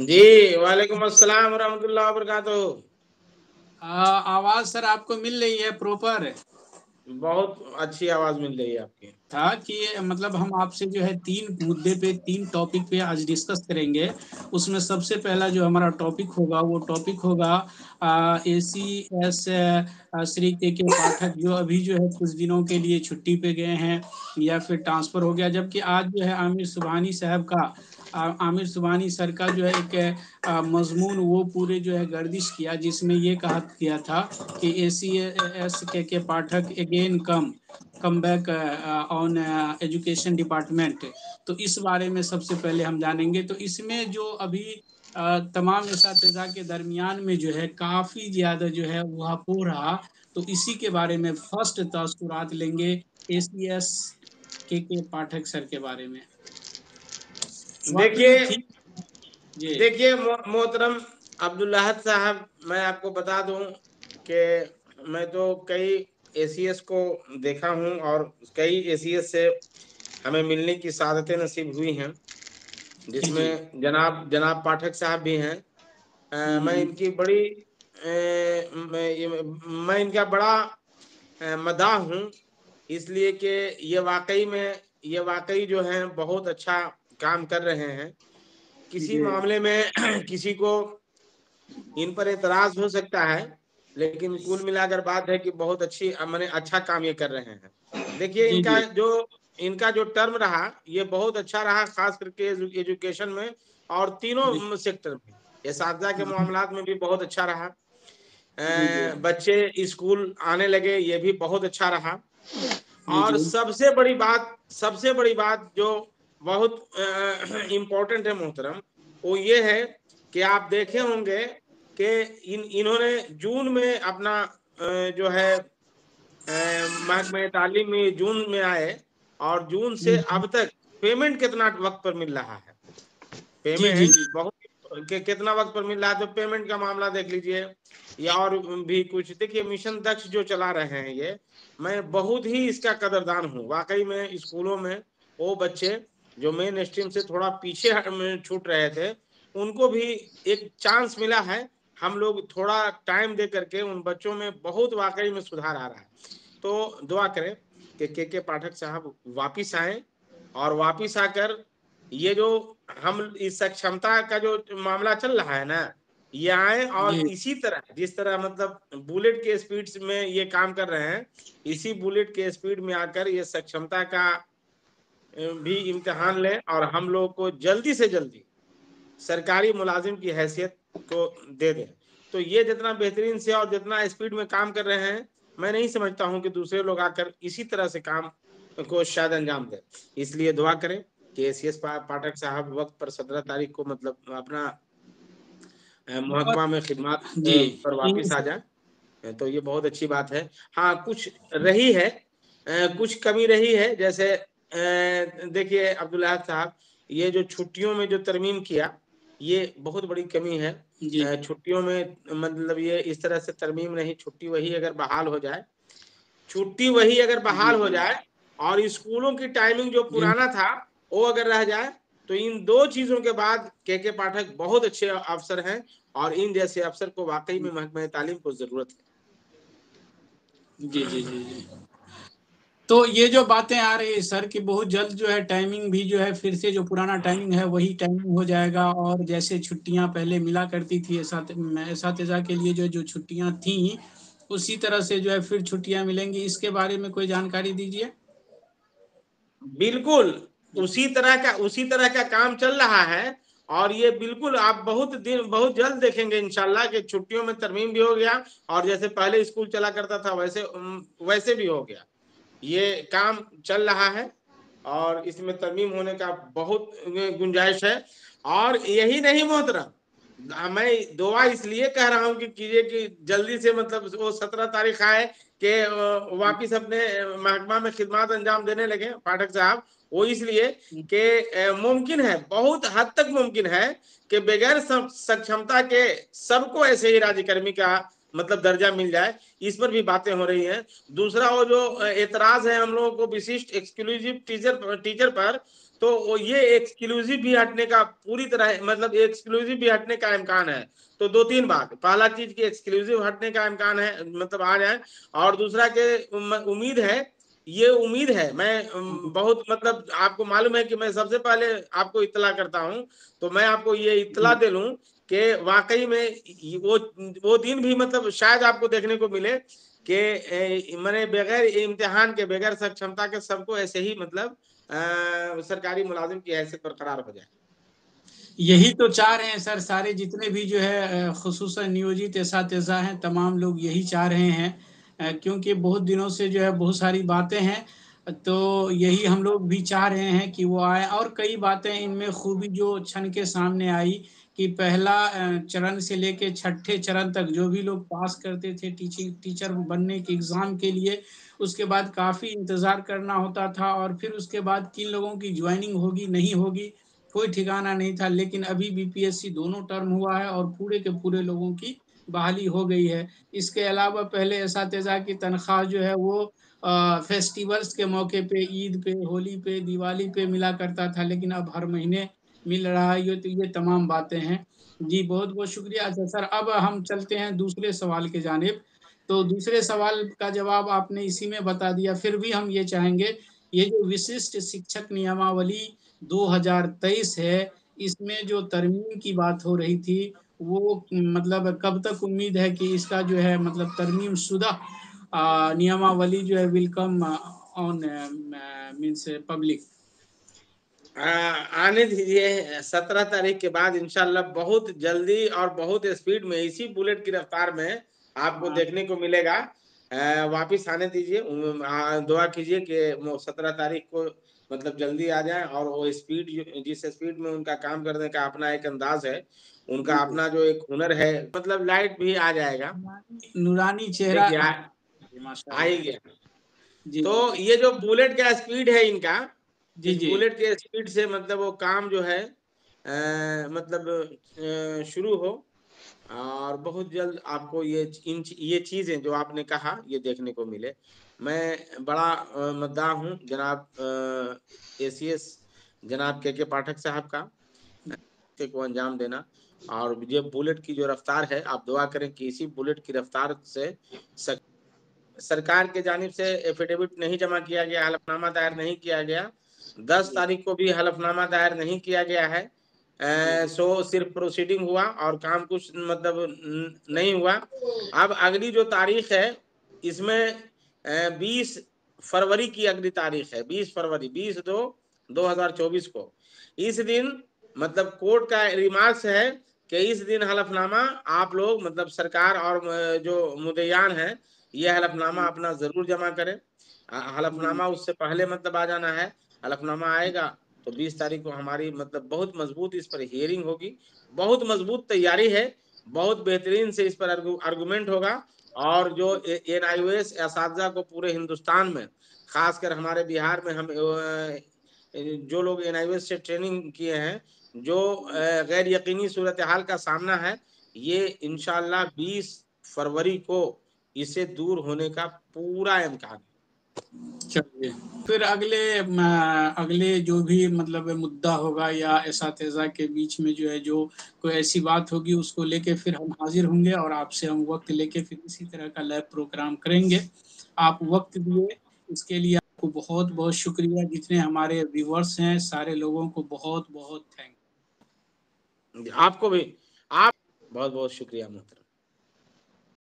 जी वालेकुम अस्सलाम वरहमतुल्लाह वबरकातुहू। आवाज़ सर आपको मिल रही है प्रॉपर बहुत अच्छी आवाज़ मिल रही है आपकी। था कि मतलब हम आपसे जो है तीन मुद्दे पे, तीन टॉपिक पे आज डिस्कस करेंगे। उसमें सबसे पहला जो हमारा टॉपिक होगा, वो टॉपिक होगा ए सी एस श्री के के पाठक जो अभी जो है कुछ दिनों के लिए छुट्टी पे गए हैं या फिर ट्रांसफ़र हो गया, जबकि आज जो है आमिर सुबहानी साहब का आमिर सुबहानी सर का जो है एक मजमून वो पूरे जो है गर्दिश किया जिसमें ये कहा गया था कि ए C S K K Pathak again come come back on education department तो इस बारे में सबसे पहले हम जानेंगे। तो इसमें जो अभी तमाम इस के दरमियान में जो है काफ़ी ज़्यादा जो है वह हो रहा। तो इसी के बारे में फ़र्स्ट तासुरात लेंगे ए सी एस के के पाठक सर के बारे में। देखिए देखिए मोहतरम अब्दुल्लाहद साहब मैं आपको बता दूँ कि मैं तो कई एसीएस को देखा हूँ और कई एसीएस से हमें मिलने की सादतें नसीब हुई हैं जिसमें जनाब जनाब पाठक साहब भी हैं। अ, मैं इनकी बड़ी अ, मैं मैं इनका बड़ा मदा हूँ इसलिए कि ये वाकई में ये वाकई जो है बहुत अच्छा काम कर रहे हैं किसी मामले में किसी को इन पर एतराज़ हो सकता है लेकिन कुल मिलाकर बात है कि बहुत अच्छी मैंने अच्छा काम ये कर रहे हैं। देखिए इनका जो। इनका जो टर्म रहा ये बहुत अच्छा रहा खास करके एजुकेशन में और तीनों सेक्टर में इसातजा के मामला में भी बहुत अच्छा रहा। बच्चे स्कूल आने लगे ये भी बहुत अच्छा रहा। और सबसे बड़ी बात सबसे बड़ी बात जो बहुत इम्पोर्टेंट है मोहतरम। वो ये है कि आप देखे होंगे कि इन इन्होंने जून में अपना जो है महकमे तालीम में जून में आए और जून से अब तक पेमेंट कितना वक्त पर मिल रहा है? पेमेंट जी, जी। बहुत कि कितना वक्त पर मिल रहा है? तो पेमेंट का मामला देख लीजिए। या और भी कुछ देखिए मिशन दक्ष जो चला रहे हैं ये मैं बहुत ही इसका कदरदान हूँ। वाकई में स्कूलों में वो बच्चे जो मेन स्ट्रीम से थोड़ा पीछे छूट रहे थे उनको भी एक चांस मिला है। हम लोग थोड़ा टाइम दे करके उन बच्चों में बहुत वाकई में सुधार आ रहा है। तो दुआ करें कि के के पाठक साहब वापिस आए और वापिस आकर ये जो हम इस सक्षमता का जो मामला चल रहा है ना ये आए और इसी तरह जिस तरह मतलब बुलेट के स्पीड में ये काम कर रहे हैं इसी बुलेट के स्पीड में आकर ये सक्षमता का भी इम्तिहान लें और हम लोग को जल्दी से जल्दी सरकारी मुलाजिम की हैसियत को दे दें। तो ये जितना बेहतरीन से और जितना स्पीड में काम कर रहे हैं मैं नहीं समझता हूँ कि दूसरे लोग आकर इसी तरह से काम को शायद अंजाम दें। इसलिए दुआ करें कि एस एस पाठक साहब वक्त पर सत्रह तारीख को मतलब अपना महकमा में खिदमत पर वापस आ जाए। तो ये बहुत अच्छी बात है। हाँ कुछ रही है कुछ कमी रही है जैसे देखिए अब्दुल्ला साहब ये जो छुट्टियों में जो तरमीम किया ये बहुत बड़ी कमी है। छुट्टियों में मतलब ये इस तरह से तरमीम नहीं छुट्टी वही अगर बहाल हो जाए छुट्टी वही अगर बहाल हो जाए और स्कूलों की टाइमिंग जो पुराना था वो अगर रह जाए तो इन दो चीज़ों के बाद के के पाठक बहुत अच्छे अफसर हैं और इन जैसे अफसर को वाकई में महकमा तालीम को ज़रूरत है। जी जी जी जी। तो ये जो बातें आ रही है, सर, कि बहुत जल्द जो है टाइमिंग भी जो है फिर से जो पुराना टाइमिंग है, वही टाइमिंग हो जाएगा। और जैसे छुट्टियाँ पहले मिला करती थी इसातजा के लिए जो जो छुट्टियाँ थी, उसी तरह से जो है फिर छुट्टियाँ मिलेंगी। इसके बारे में कोई जानकारी दीजिए। बिल्कुल, उसी तरह का, उसी तरह का काम चल रहा है। और ये बिल्कुल, आप बहुत दिन, बहुत जल्द देखेंगे इनशाला छुट्टियों में तरमीम भी हो गया। और जैसे पहले स्कूल चला करता था, वैसे वैसे भी हो गया। ये काम चल रहा है और इसमें तरमीम होने का बहुत गुंजाइश है। और यही नहीं मोहतरम, मैं दुआ इसलिए कह रहा हूँ कि कीजिए कि जल्दी से मतलब वो सत्रह तारीख आए कि वापिस अपने महकमा में खिदमत अंजाम देने लगे पाठक साहब। वो इसलिए कि मुमकिन है, बहुत हद तक मुमकिन है कि बगैर सक्षमता के सबको ऐसे ही राज्यकर्मी का मतलब दर्जा मिल जाए, इस पर भी बातें हो रही हैं। दूसरा, वो जो एतराज़ है हम लोगों को विशिष्ट एक्सक्लूसिव टीचर टीचर पर तो ये एक्सक्लूसिव भी हटने का पूरी तरह मतलब एक्सक्लूसिव भी हटने का इम्कान है। तो दो तीन बात, पहला चीज़ की एक्सक्लूसिव हटने का इम्कान है मतलब आ जाए। और दूसरा के उम्मीद है, ये उम्मीद है, मैं बहुत मतलब आपको मालूम है कि मैं सबसे पहले आपको इतला करता हूँ तो मैं आपको ये इतला दे लूँ कि वाकई में वो वो दिन भी मतलब शायद आपको देखने को मिले कि मैंने बगैर इम्तिहान के बगैर सक्षमता के सबको ऐसे ही मतलब आ, सरकारी मुलाजिम की हैसियत बरकरार हो जाए। यही तो चाह रहे हैं सर सारे जितने भी जो है खसूस नियोजित इस हैं तमाम लोग यही चाह रहे हैं क्योंकि बहुत दिनों से जो है बहुत सारी बातें हैं तो यही हम लोग भी चाह रहे हैं कि वो आए। और कई बातें इनमें खूबी जो क्षण के सामने आई कि पहला चरण से लेके छठे चरण तक जो भी लोग पास करते थे टीचिंग, टीचर बनने के एग्ज़ाम के लिए, उसके बाद काफ़ी इंतज़ार करना होता था और फिर उसके बाद किन लोगों की ज्वाइनिंग होगी, नहीं होगी, कोई ठिकाना नहीं था। लेकिन अभी बीपीएससी दोनों टर्म हुआ है और पूरे के पूरे लोगों की बहाली हो गई है। इसके अलावा पहले इस की तनख्वाह जो है वो फेस्टिवल्स के मौके पे, ईद पे, होली पे, दिवाली पे मिला करता था, लेकिन अब हर महीने मिल रहा है, ये तो ये तमाम बातें हैं। जी, बहुत बहुत शुक्रिया अच्छा सर, अब हम चलते हैं दूसरे सवाल के जानब। तो दूसरे सवाल का जवाब आपने इसी में बता दिया, फिर भी हम ये चाहेंगे, ये जो विशिष्ट शिक्षक नियमावली 2023 है, इसमें जो तरमीम की बात हो रही थी, वो मतलब कब तक उम्मीद है कि इसका जो है मतलब तरमीम शुदा नियमावली जो है विलकम ऑन मीन्स पब्लिक आने दीजिए सत्रह तारीख के बाद इंशाल्लाह बहुत जल्दी और बहुत स्पीड में इसी बुलेट की रफ्तार में आपको हाँ। देखने को मिलेगा। वापिस आने दीजिए दुआ कीजिए कि सत्रह तारीख को मतलब जल्दी आ जाए और वो स्पीड जिस स्पीड में उनका काम करने का अपना एक अंदाज है उनका अपना जो एक हुनर है मतलब लाइट भी आ जाएगा। नूरानी चेहरा। आ ही गया तो ये जो बुलेट का स्पीड है इनका जी जी। बुलेट के स्पीड से मतलब वो काम जो है आ, मतलब शुरू हो और बहुत जल्द आपको ये इन ये चीज़ें जो आपने कहा ये देखने को मिले। मैं बड़ा मद्दा हूँ जनाब ए सी एस जनाब के के पाठक साहब का। को अंजाम देना। और ये बुलेट की जो रफ्तार है आप दुआ करें कि इसी बुलेट की रफ्तार से सरकार के जानब से एफिडेविट नहीं जमा किया गया हलफनामा दायर नहीं किया गया। दस तारीख को भी हलफनामा दायर नहीं किया गया है। ए, सो सिर्फ़ प्रोसीडिंग हुआ और काम कुछ मतलब नहीं हुआ। अब अगली जो तारीख है इसमें बीस फरवरी की अगली तारीख है। बीस फरवरी बीस दो दो हज़ार चौबीस को। इस दिन मतलब कोर्ट का रिमार्क्स है कि इस दिन हलफनामा आप लोग मतलब सरकार और जो मुदयान है ये हलफनामा अपना ज़रूर जमा करें। हलफनामा उससे पहले मतलब आ जाना है। हलफनामा आएगा तो 20 तारीख को हमारी मतलब बहुत मज़बूत इस पर हियरिंग होगी। बहुत मज़बूत तैयारी है, बहुत बेहतरीन से इस पर आर्गूमेंट होगा। और जो एन आई एस को पूरे हिंदुस्तान में, खासकर हमारे बिहार में हम जो लोग एन आई से ट्रेनिंग किए हैं, जो गैर यकीनी सूरत हाल का सामना है, ये इनशाला 20 फरवरी को इसे दूर होने का पूरा इम्कान है। चलिए। फिर अगले अगले जो भी मतलब मुद्दा होगा या इस के बीच में जो है, जो कोई ऐसी बात होगी उसको लेके फिर हम हाजिर होंगे और आपसे हम वक्त लेके फिर इसी तरह का लाइव प्रोग्राम करेंगे। आप वक्त दिए, इसके लिए आपको बहुत बहुत शुक्रिया। जितने हमारे व्यूवर्स हैं, सारे लोगों को बहुत बहुत थैंक आपको भी, आप बहुत बहुत शुक्रिया मोहतर